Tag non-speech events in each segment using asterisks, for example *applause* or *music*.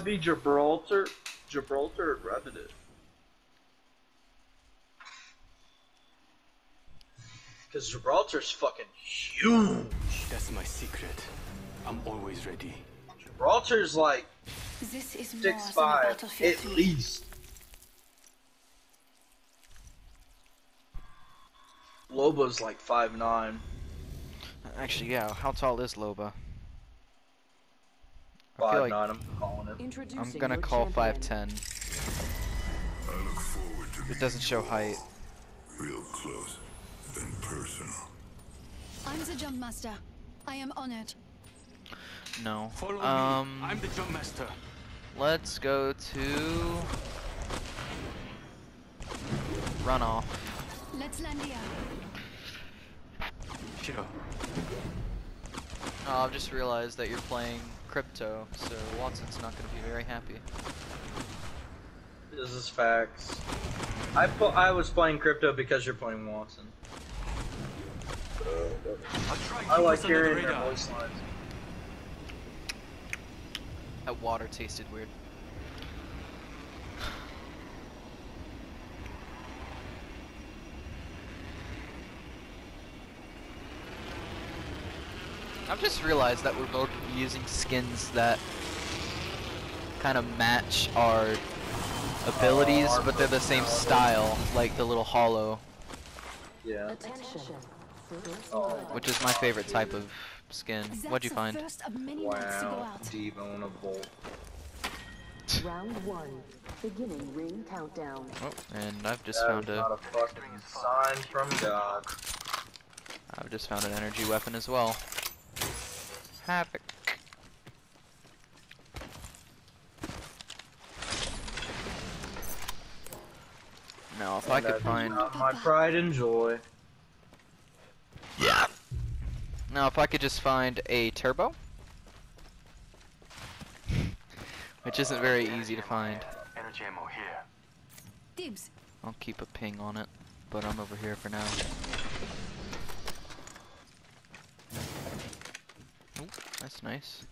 be Gibraltar, Gibraltar or Revenant. Cause Gibraltar's fucking huge. That's my secret. I'm always ready. Gibraltar's like This is more six five at least. Loba's like five nine. Actually, yeah. How tall is Loba? I Five feel like nine. I'm calling it. I'm gonna call champion. 5'10". I look forward to It doesn't show height. real close, then personal. I'm the jump master. I am honored. No. Follow Um, me. I'm the jump master. let's go to runoff. Let's land here. Sure. Oh, I've just realized that you're playing crypto, so Watson's not gonna be very happy. This is facts. I I was playing crypto because you're playing Watson. I'll try I keep like us under the hearing their radar. voice lines. That water tasted weird. I've just realized that we're both using skins that kind of match our abilities, our but they're the same style, like the little hollow, Yeah. Attention. Oh. which is my favorite type of skin. What'd you find? the first of many nights to go Wow. out. Diva on a bolt. Round one. Beginning ring countdown. Oh, and I've just That found is a not a fucking sign from God. I've just found an energy weapon as well. Havoc. Now, if I could find my pride and joy. Yeah. Now if I could just find a turbo, *laughs* which isn't very uh, easy to find. Energy ammo here. Dibs. I'll keep a ping on it, but I'm over here for now. Oop, that's nice.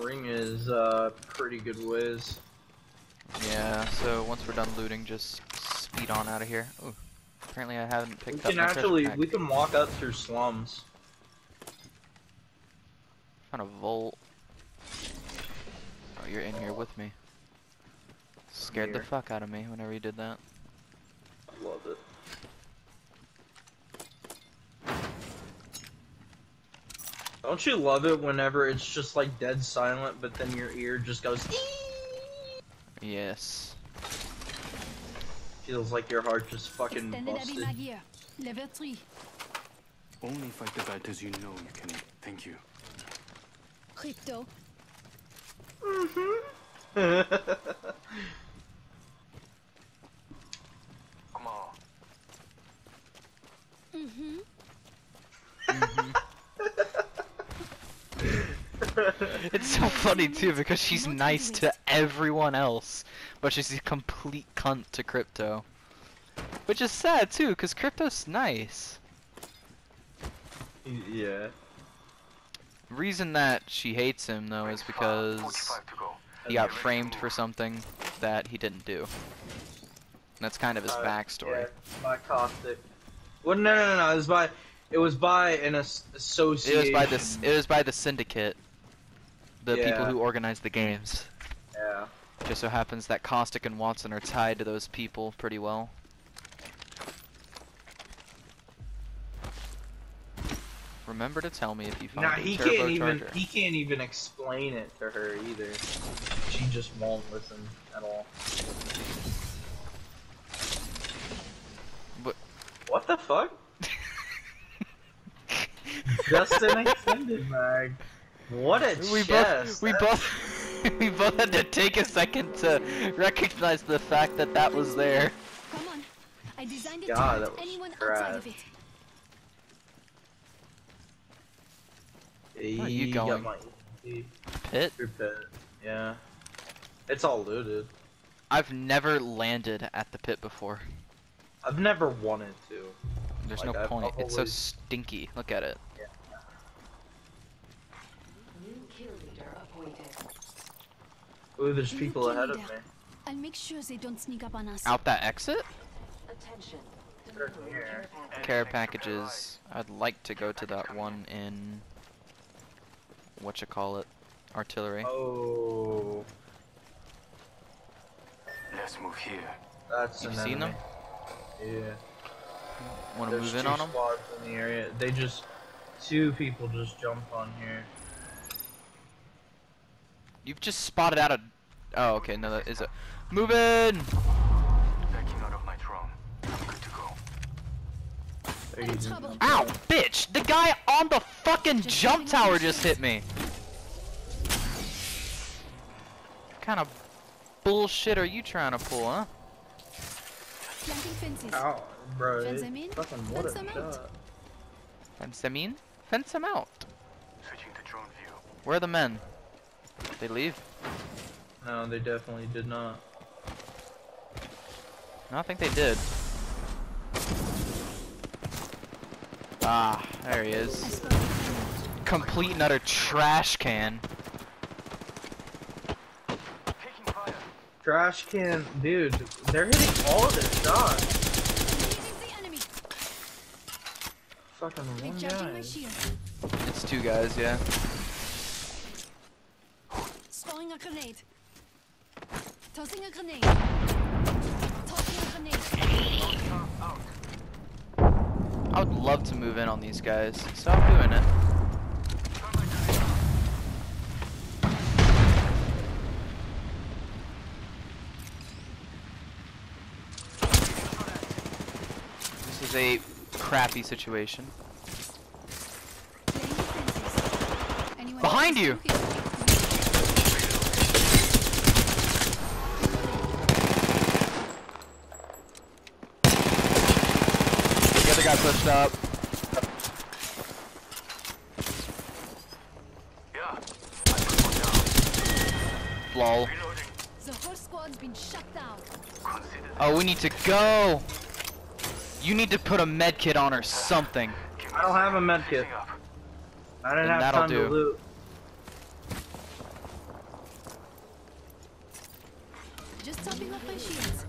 Ring is uh pretty good whiz. Yeah, so once we're done looting, just speed on out of here. Ooh, apparently I haven't We picked up can my actually we can walk up through slums. Found a volt. Oh, you're in here with me. Scared the fuck out of me whenever you did that. Love it. Don't you love it whenever it's just like dead silent, but then your ear just goes. Yes. Feels like your heart just fucking Extended busted. mag here. Level 3. Only fight the battles you know you can. Thank you. Crypto. *laughs* Come on. Mm-hmm. *laughs* It's so funny too because she's nice to everyone else, but she's a complete cunt to Crypto. Which is sad too, because Crypto's nice. yeah. Reason that she hates him though is because 45 to go. he got framed for something that he didn't do. And that's kind of his Uh, backstory. Yeah, by caustic. Well, no, no, no, no. It was by. It was by an as- It was by this. It was by the syndicate, the people who organized the games. Yeah. Just so happens that Caustic and Watson are tied to those people pretty well. Remember to tell me if you find Nah, a he can't even. He can't even explain it to her either. She just won't listen at all. But What the fuck? *laughs* Just an extended mag. What a we chest. both we both *laughs* we both had to take a second to recognize the fact that that was there. Come on. I designed it God, to that hurt was anyone trash. outside of it. Where are you He got going? my- Pit. your pet. Yeah. It's all looted. I've never landed at the pit before. I've never wanted to. There's Like, no I've point. It's so stinky. Look at it. New kill leader appointed. Ooh, there's people ahead of me. I'll make sure they don't sneak up on us. Out that exit? Attention. They're Delivering here. care package. Care packages. I'd like to go to that one in what you call it, artillery. Oh, Let's move here. that's You've an seen them? Yeah. Want to move in on them? squads in the area. They just two people just jumped on here. You've just spotted out a. Oh, okay. No, that is a. Move in. Ow, bitch! The guy on the fucking Just jump tower just hit me. What kind of bullshit are you trying to pull, huh? Planting. Ow, bro. Fence it them in, Fucking what a fence them out. Fence them in? Fence them out. Switching to drone view. Where are the men? Did They leave? No, they definitely did not. No, I think they did. Ah, there he is. Complete and utter trash can. Trash can, dude. They're hitting all of their shots. Leaving the enemy. Fucking one guy. It's two guys, yeah. Throwing a grenade. Tossing a grenade. Tossing a grenade. I would love to move in on these guys, so I'm doing it. This is a crappy situation. Playing defenses. Anyone Behind you! through here? The other guy pushed up. Yeah. I put one down. Lol. The whole squad's been shut down. Oh, we need to go! You need to put a med kit on or something. I don't have a med kit. I didn't Then have time do. to loot. Just topping up my shields.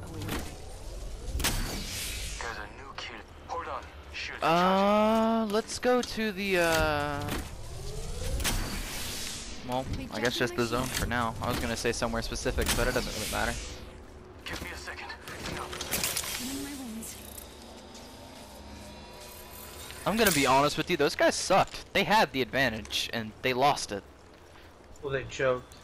There's a new kill. Hold on. Shield recharging. Uh, let's go to the, uh... Well, I guess just the zone for now. I was gonna say somewhere specific, but it doesn't really matter. Give me a second. No. Healing my wounds. I'm gonna be honest with you, those guys sucked. They had the advantage, and they lost it. Well, they choked.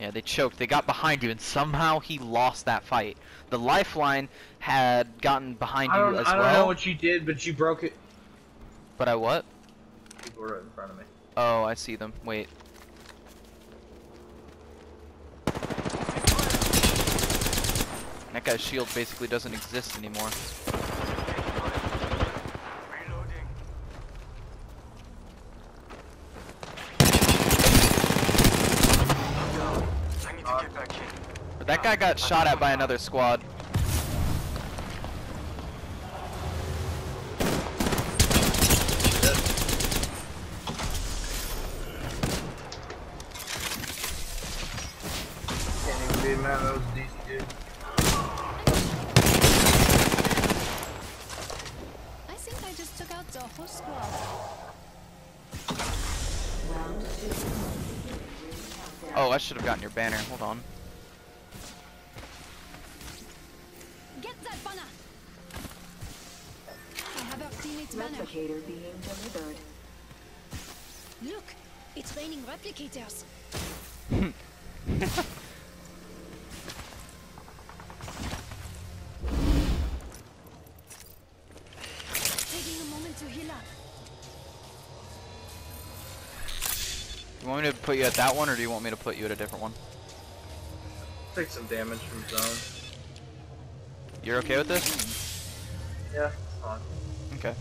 Yeah, they choked. They got behind you, and somehow he lost that fight. The lifeline had gotten behind you as well. I don't well. know what you did, but you broke it. But I what? People were in front of me. Oh, I see them. Wait. That guy's shield basically doesn't exist anymore. Reloading. I'm down. I need to get back in. But that guy got shot at by another squad. Can't even be mad. That was a decent dude. I think I just took out the whole squad. Round two. Countdown. Oh, I should have gotten your banner. Hold on. Get that banner! I have our teammate's banner. Replicator being delivered. Look! It's raining replicators. *laughs* Taking a moment to heal up. You want me to put you at that one, or do you want me to put you at a different one? Take some damage from zone. You're okay with this? Yeah, it's fine. Okay.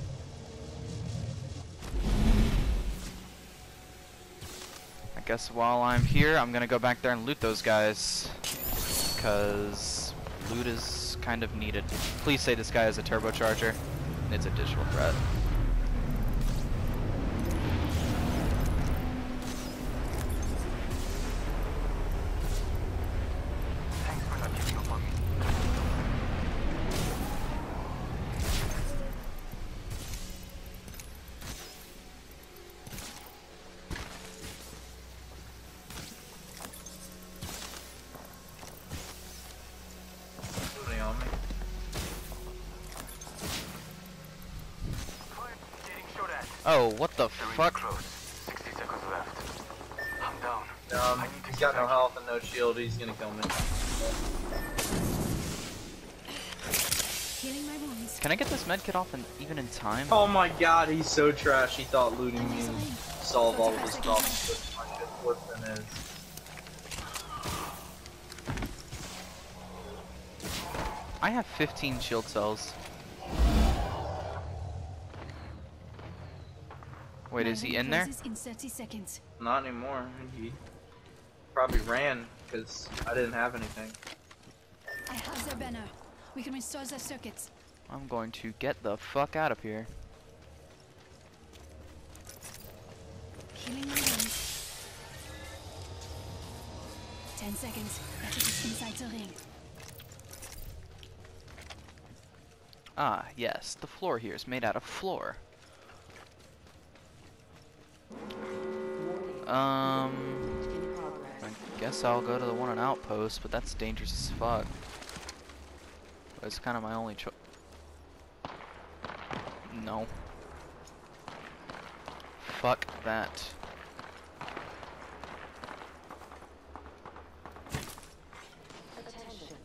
I Guess while I'm here, I'm gonna go back there and loot those guys. Cause loot is kind of needed. Please say this guy is a turbocharger. It's a digital threat. Oh, what the The fuck? close. 60 seconds left. I'm down. Um, I need to he's got no health and no shield. He's gonna kill me. Healing my wounds. Can I get this medkit off in, even in time? Oh my god, he's so trash. He thought looting me would solve all of his problems. but My shit's worse than his. I have 15 shield cells. Wait, My is he in there? In 30 seconds. Not anymore. He probably ran because I didn't have anything. I have their banner. We can restore their circuits. I'm going to get the fuck out of here. Healing my wounds. 10 seconds. That is inside the ring. Ah, yes, the floor here is made out of floor. Um, I guess I'll go to the one on Outpost, but that's dangerous as fuck. But it's kind of my only choice. No. Fuck that.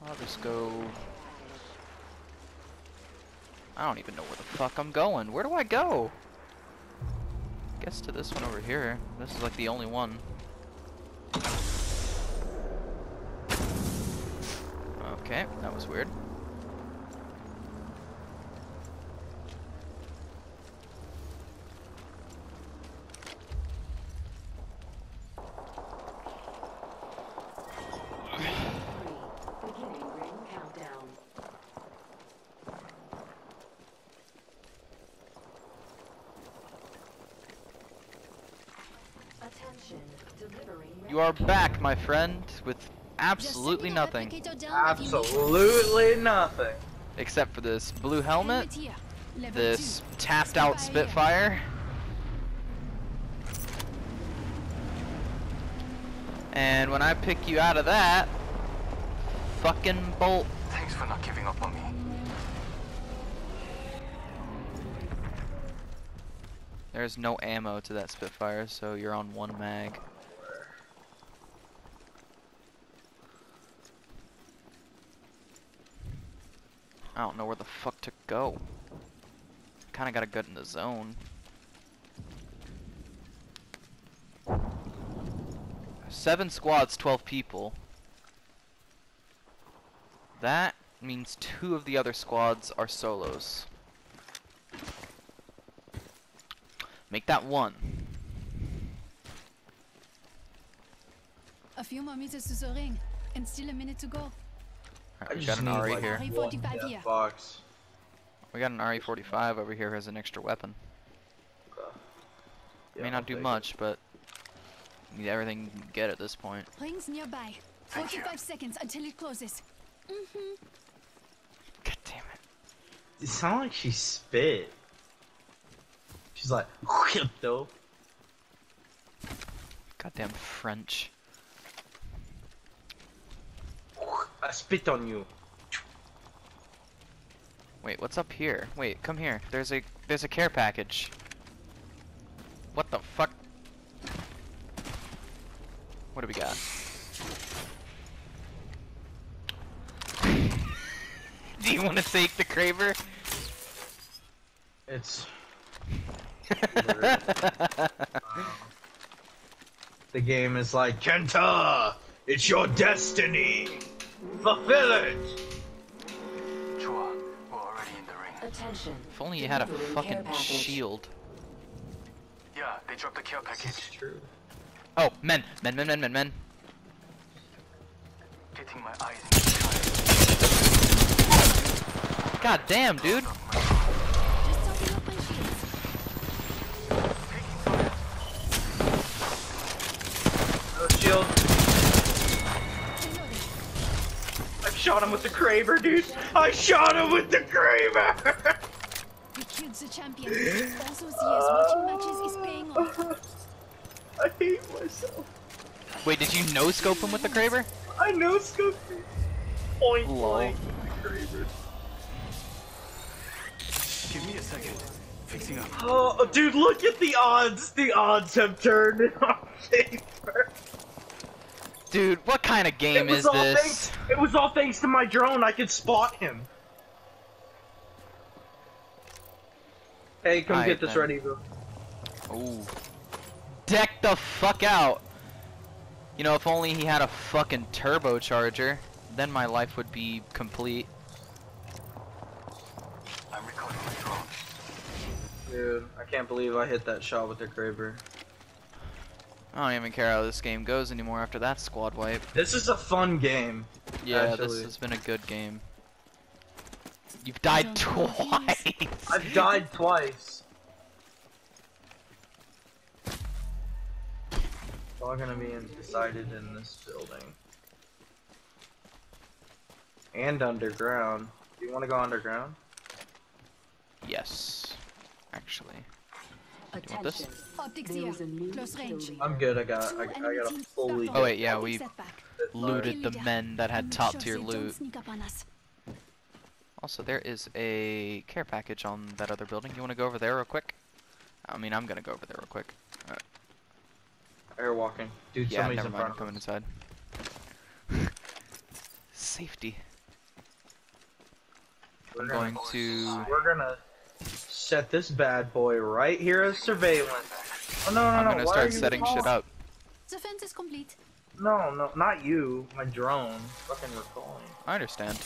I'll just go. I don't even know where the fuck I'm going. Where do I go? Guess to this one over here. This is like the only one. Okay, that was weird. You are back, my friend, with absolutely nothing. replicator down if you need one. Absolutely nothing. Except for this blue helmet, Helmet here. Level this tapped out Spitfire. Spitfire. And when I pick you out of that, fucking bolt. Thanks for not giving up on me. There's no ammo to that Spitfire, so you're on one mag. I don't know where the fuck to go. Kinda gotta get in the zone. Seven squads, 12 people. That means two of the other squads are solos. Make that one. A few more meters to the ring, and still a minute to go. Alright, I we got an need RE like here. here. one 45 here. box. We got an RE45 over here as an extra weapon. Yeah, May I'll not do take it. much, but need everything you can get at this point. Rings nearby. 45 seconds until it closes. Mm-hmm. God damn it. It sounds like she spit. She's like, *laughs* though. Goddamn French. I spit on you. Wait, what's up here? Wait, come here. There's a there's a care package. What the fuck? What do we got? *laughs* do you want to take the Kraber? It's the game is like Kenta. It's your destiny. Fulfill it. Chua, we're already in the ring. Attention. if only you had a fucking shield. Yeah, they dropped the care This package. is true. Oh, men, men, men, men, men, men. Getting my eyes in the sky. God damn, dude. Just topping up my shields. No shield. Reloading. I shot him with the Kraber, dude. I shot him with the Kraber. We killed the champion. All those years watching matches is paying off. *laughs* I hate myself. Wait, did you no scope him with the Kraber? I know scoped it. Point blank with the Kraber. Give me a second. Fixing up. Oh, dude, look at the odds. The odds have turned in our favor. Dude, what kind of game is this? thanks. It was all thanks to my drone. I could spot him. Hey, come Alright, get this then. ready, bro. Ooh. Deck the fuck out! You know, if only he had a fucking turbocharger, then my life would be complete. I'm recalling my drone. Dude, I can't believe I hit that shot with the Kraber. I don't even care how this game goes anymore after that squad wipe. This is a fun game. Yeah, Actually. this has been a good game. You've died don't know what twice! I've died twice. It's all gonna be in- decided in this building. And underground. Do you want to go underground? yes. Actually. Want this? Attention. Optics There here. is a new Close kill range. leader. I'm good. I got. I, I got a teams fully. Oh, wait, yeah, we. Looted the men that had top tier loot. sneak up on us. Also, there is a care package on that other building. You want to go over there real quick? I mean, I'm gonna go over there real quick. Air walking, dude. Yeah, somebody's never in mind. I'm coming inside. *laughs* Safety. We're I'm going to. We're gonna set this bad boy right here as surveillance. Oh no no I'm no! gonna why are start you setting shit up. The fence is complete. No no, not you. My drone. Fucking recalling. I understand.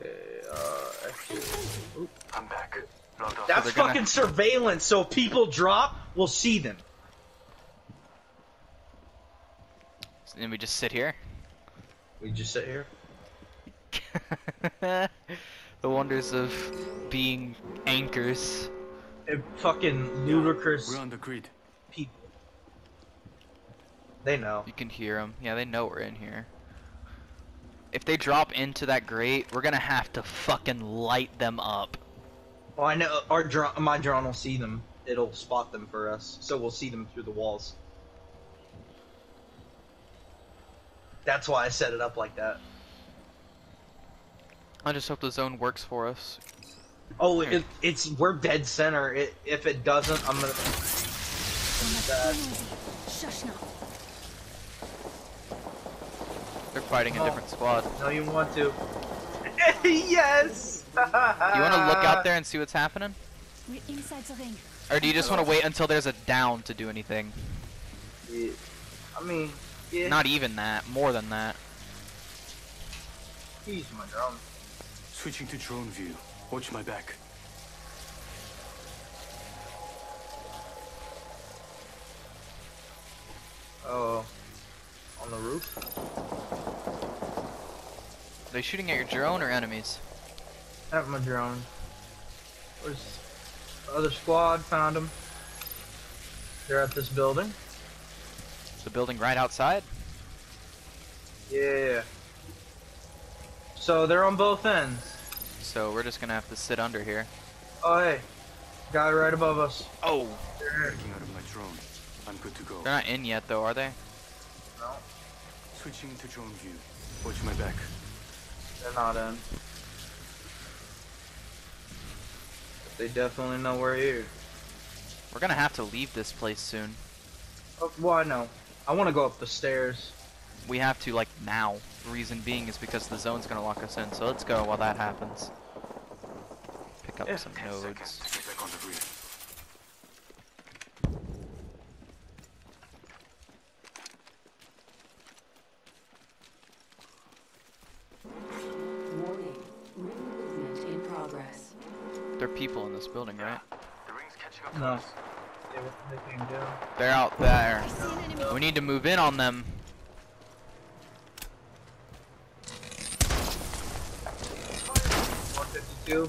Okay, uh, actually, I'm back. Logged off. that's they're gonna- fucking surveillance. So if people drop, we'll see them. Then we just sit here. We just sit here. *laughs* the wonders of being anchors. And fucking ludicrous We're on the grid. people. They know. You can hear them. Yeah, they know we're in here. If they drop into that grate, we're gonna have to fucking light them up. Well, I know our drone. My drone will see them. It'll spot them for us, so we'll see them through the walls. That's why I set it up like that. I just hope the zone works for us. Oh, it, it's we're dead center. It, if it doesn't, I'm gonna. Don't have Bad. too noisy. Shush. They're fighting a Oh. different squad. No, you want to. *laughs* yes. You want to look out there and see what's happening? We're inside the ring. Or do you just want to wait until there's a down to do anything? Yeah. I mean, yeah. Not even that, more than that. He's my drone. Switching to drone view. Watch my back. Oh, on the roof. Are they shooting at your drone or enemies? At my drone. Where's the other squad? Found them. They're at this building. The building right outside? Yeah. So they're on both ends. So we're just gonna have to sit under here. Oh hey, guy right above us. Oh! There. Taking out of my drone. I'm good to go. They're not in yet though, are they? No, Switching to drone view. Watch my back. they're not in. But they definitely know we're here. We're gonna have to leave this place soon. Oh, well, I know. I want to go up the stairs. We have to, like, now. Reason being is because the zone's gonna lock us in, so let's go while that happens. Pick up Yeah. some nodes. seconds to get back on the grid. Warning. Movement in progress. There are people in this building, right? The ring's catching up No. to us. see what they can do. They're out there. I see an enemy. We need to move in on them. One fifty-two.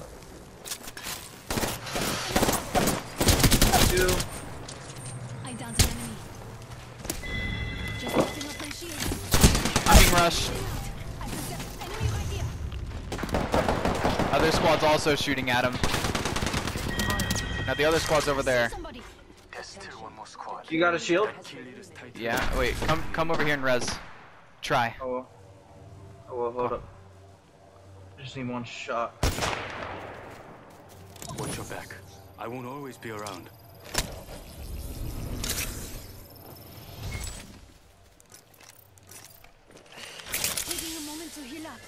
Two. I downed an enemy. Just lifting up my shields. I'm being rushed. I perceive enemy right here. Other squad's also shooting at him. Now the other squad's over there. Somebody. S2, one more squad. You got a shield? Kill leader's tight. Yeah, wait, come come over here and res. Try. Oh well. Oh well, hold up. I just need one shot. Watch your back. I won't always be around. Taking a moment to heal up.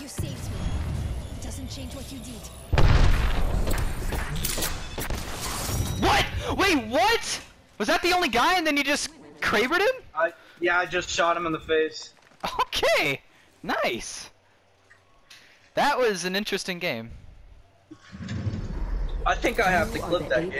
You saved me. It doesn't change what you did. What? Wait, what? Was that the only guy and then you just cravered him? I yeah, I just shot him in the face. Okay, nice. That was an interesting game. I think I have to clip that game.